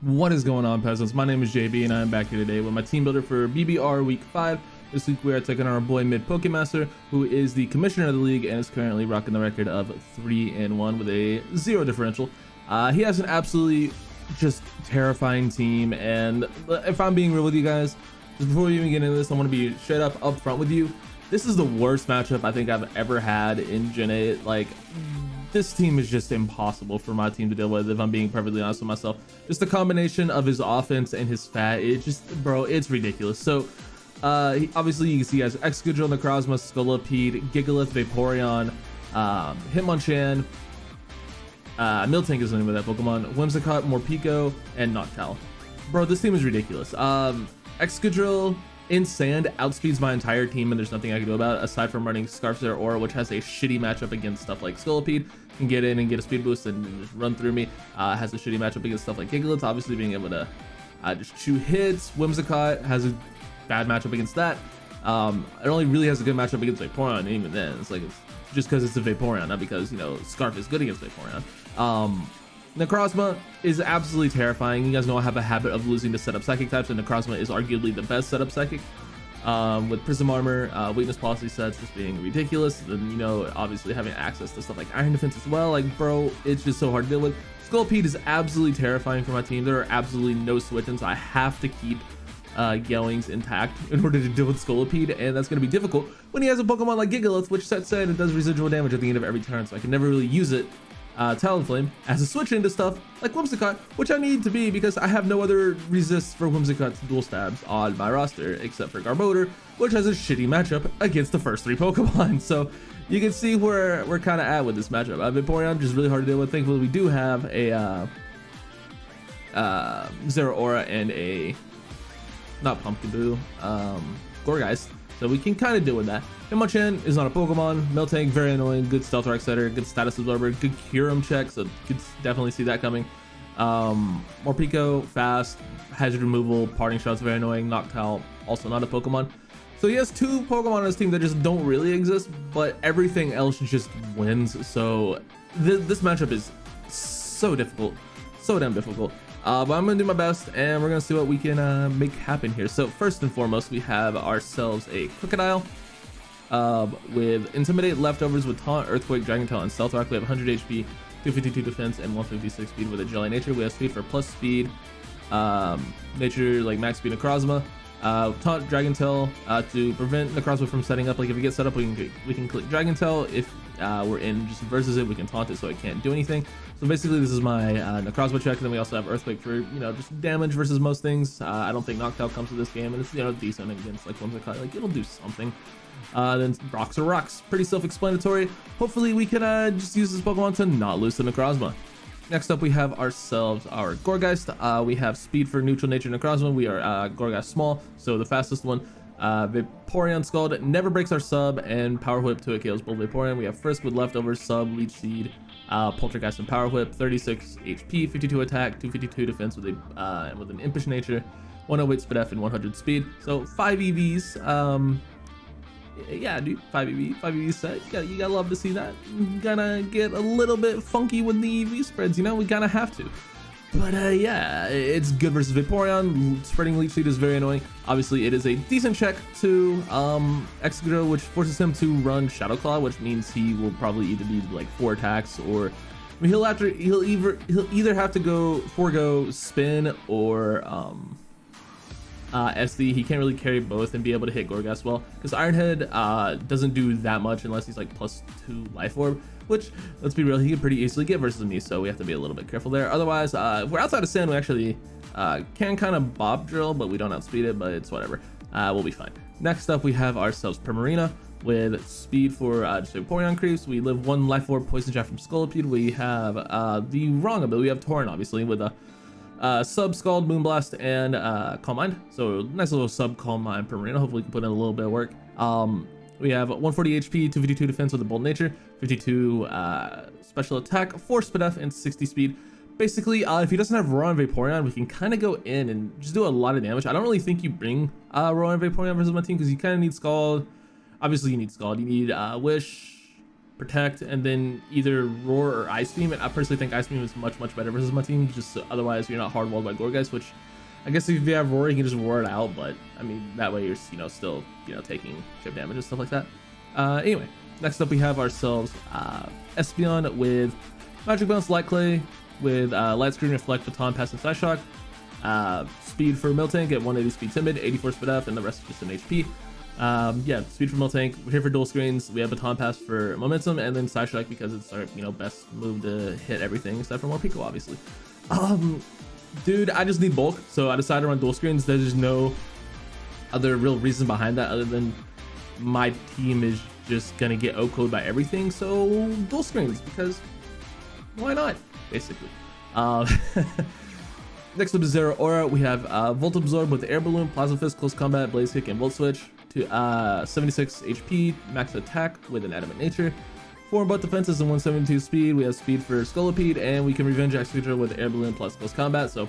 What is going on, peasants? My name is JB, and I'm back here today with my team builder for BBR Week 5. This week we are taking our boy Mid Pokemaster, who is the commissioner of the league and is currently rocking the record of 3 and 1 with a zero differential. Uh, he has an absolutely just terrifying team, and if I'm being real with you guys, just before we even get into this, I want to be straight up up front with you. This is the worst matchup I think I've ever had in Gen 8. Like, this team is just impossible for my team to deal with if I'm being perfectly honest with myself. Just the combination of his offense and his fat, it just, bro, it's ridiculous. So, uh, obviously you can see he has Excadrill, Necrozma, Scolipede, Gigalith, Vaporeon, um, Hitmonchan, uh, Miltank is the name of that Pokemon, Whimsicott, Morpeko, and Noctowl. Bro, this team is ridiculous. Um, Excadrill, in sand outspeeds my entire team and there's nothing I can do about it aside from running Scarf Zeraora which has a shitty matchup against stuff like Scolipede. Can get in and get a speed boost and just run through me. Uh, has a shitty matchup against stuff like Gigalith, obviously being able to uh, just chew hits. Whimsicott has a bad matchup against that. Um, it only really has a good matchup against Vaporeon, even then. It's like it's just because it's a Vaporeon, not because, you know, Scarf is good against Vaporeon. Um, Necrozma is absolutely terrifying. You guys know I have a habit of losing to setup psychic types, and Necrozma is arguably the best setup psychic. Um, with Prism Armor, uh, weakness policy sets just being ridiculous, and you know, obviously having access to stuff like Iron Defense as well. Like, bro, it's just so hard to deal with. Scolipede is absolutely terrifying for my team. There are absolutely no switch-ins. I have to keep uh, intact in order to deal with Scolipede, and that's going to be difficult when he has a Pokemon like Gigalith, which sets in and does residual damage at the end of every turn, so I can never really use it uh, Talonflame as a switch into stuff like Whimsicott, which I need to be because I have no other resists for Whimsicott's dual stabs on my roster except for Garbodor, which has a shitty matchup against the first three Pokemon. So you can see where we're kind of at with this matchup. Uh, Vaporeon just really hard to deal with. Thankfully, we do have a uh, uh, Zeraora and a not Pumpkaboo, um, Gourgeist so we can kind of deal with that. Hitmonchan is not a Pokemon. Miltank, very annoying. Good Stealth Rock setter. Good status absorber. Good Kyurem check. So could definitely see that coming. Um, Morpeko, fast. Hazard removal. Parting shots, very annoying. Noctowl, also not a Pokemon. So he has two Pokemon on his team that just don't really exist, but everything else just wins. So th this matchup is so difficult. So damn difficult. Uh, but I'm gonna do my best and we're gonna see what we can uh, make happen here. So first and foremost, we have ourselves a Krookodile uh, with Intimidate, Leftovers with Taunt, Earthquake, Dragon Tail, and Stealth Rock. We have 100 HP, 252 defense, and 156 speed with a Jolly Nature. We have speed for plus speed, um, Nature like max speed Necrozma. Uh, taunt Dragon Tail uh, to prevent Necrozma from setting up. Like if we get set up, we can we can click Dragon Tail. If uh, we're in just versus it, we can taunt it so it can't do anything. So basically, this is my uh, Necrozma check, and then we also have Earthquake for, you know, just damage versus most things. Uh, I don't think Noctowl comes to this game, and it's, you know, decent against, like, Whimsicott. Like, it'll do something. Uh, then Rocks are Rocks. Pretty self-explanatory. Hopefully, we can uh, just use this Pokemon to not lose to Necrozma. Next up, we have ourselves our Gourgeist. Uh, we have speed for neutral nature Necrozma. We are uh, Gourgeist small, so the fastest one. Uh, Vaporeon Scald never breaks our sub, and Power Whip to it kills both Vaporeon. We have Frisk with leftovers, sub, Leech Seed, uh, Poltergeist and Power Whip, 36 HP, 52 attack, 252 defense with a uh, with an impish nature, 108 speed F and 100 speed. So five EVs. Um, yeah, dude, five EV, five EV set. You gotta, you gotta love to see that. Gonna get a little bit funky with the EV spreads. You know, we gotta have to. But uh, yeah, it's good versus Vaporeon. Spreading Leech Seed is very annoying. Obviously, it is a decent check to um, Excadrill, which forces him to run Shadow Claw, which means he will probably either be like four attacks or I mean, he'll have to he'll either he'll either have to go forego spin or um, uh, SD. He can't really carry both and be able to hit Gorgas well because Ironhead uh, doesn't do that much unless he's like plus two Life Orb which let's be real, he can pretty easily get versus me, so we have to be a little bit careful there. Otherwise, uh, if we're outside of sand, we actually uh, can kind of bob drill, but we don't outspeed it, but it's whatever. Uh, we'll be fine. Next up, we have ourselves Primarina with speed for uh, Vaporeon creeps. We live one life orb poison jab from Scolipede. We have uh, the wrong ability. We have Torrent, obviously, with a uh, sub Scald, Moonblast, and uh, Calm Mind. So nice little sub Calm Mind Primarina. Hopefully, we can put in a little bit of work. Um, we have 140 HP, 252 defense with a bold nature, 52 uh, special attack, 4 speed F, and 60 speed. Basically, uh, if he doesn't have Roar and Vaporeon, we can kind of go in and just do a lot of damage. I don't really think you bring uh, Roar Vaporeon versus my team because you kind of need Scald. Obviously, you need Scald. You need uh, Wish, protect, and then either roar or ice beam. And I personally think ice beam is much much better versus my team. Just so otherwise you're not hard walled by Gourgeist, which I guess if you have roar, you can just roar it out. But I mean that way you're you know still you know taking chip damage and stuff like that. Uh, anyway, next up we have ourselves uh, Espeon with Magic Bounce, Light Clay, with uh, Light Screen, Reflect, Baton, Pass, and Psyshock. Uh, speed for Miltank at 180 speed timid, 84 speed up, and the rest is just an HP. Um, yeah, speed for Miltank. We're here for dual screens. We have Baton Pass for momentum, and then Psyshock because it's our you know best move to hit everything except for Morpeko, obviously. Um, dude, I just need bulk, so I decided to run dual screens. There's just no other real reason behind that other than my team is just gonna get OHKO'd by everything, so dual screens because why not? Basically. Uh, Next up is Zeraora. We have uh, Volt Absorb with Air Balloon, Plasma Fist, Close Combat, Blaze Kick, and Volt Switch to uh, 76 HP, max attack with an Adamant Nature. Four butt defenses and 172 speed. We have speed for Scolipede, and we can Revenge Executor with Air Balloon plus Close Combat. So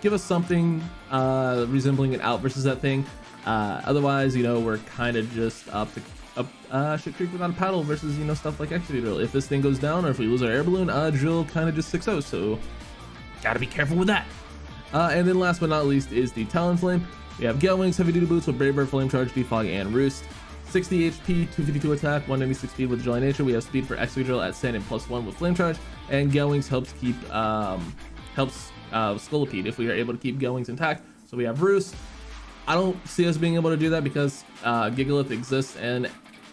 give us something uh, resembling an out versus that thing. Uh, otherwise, you know, we're kind of just up to up uh, shit creek without a paddle versus you know stuff like Executor. If this thing goes down or if we lose our air balloon, uh, drill kind of just 6-0. So gotta be careful with that. Uh, and then last but not least is the Talonflame. We have Gale Wings, Heavy Duty Boots with Brave Bird, Flame Charge, Defog, and Roost. 60 HP, 252 attack, 196 speed with Jolly Nature. We have speed for Excadrill at Sand and plus one with Flame Charge. And Gale Wings helps keep um, helps uh, Scolipede if we are able to keep Gale Wings intact. So we have Roost. I don't see us being able to do that because uh, Gigalith exists, and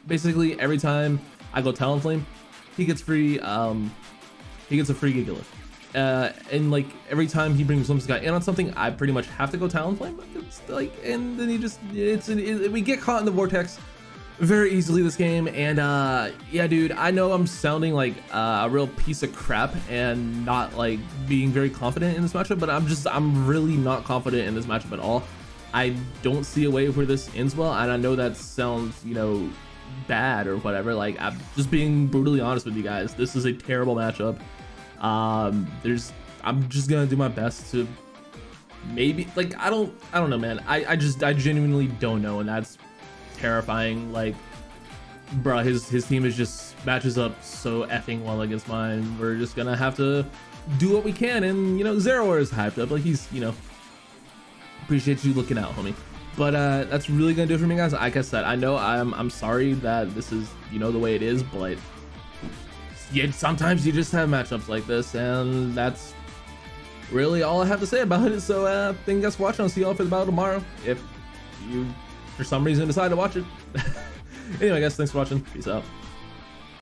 basically every time I go Talonflame, he gets free. Um, he gets a free Gigalith uh, and like every time he brings Whimsicott in on something, I pretty much have to go Talonflame. It's like, and then he just, it's, it, we get caught in the vortex very easily this game. And uh, yeah, dude, I know I'm sounding like uh, a real piece of crap and not like being very confident in this matchup, but I'm just, I'm really not confident in this matchup at all. I don't see a way where this ends well, and I know that sounds, you know, bad or whatever. Like, I'm just being brutally honest with you guys. This is a terrible matchup. Um, there's, I'm just gonna do my best to maybe like I don't, I don't know, man. I, I just, I genuinely don't know, and that's terrifying. Like, bro, his his team is just matches up so effing well against mine. We're just gonna have to do what we can, and you know, Zero is hyped up. Like he's, you know, appreciate you looking out, homie. But uh, that's really gonna do it for me, guys. Like I said, I know I'm I'm sorry that this is you know the way it is, but yeah, sometimes you just have matchups like this, and that's really all I have to say about it. So, uh, thank you guys for watching. I'll see y'all for the battle tomorrow. If you, for some reason, decided to watch it. anyway, guys, thanks for watching. Peace out.